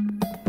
Bye.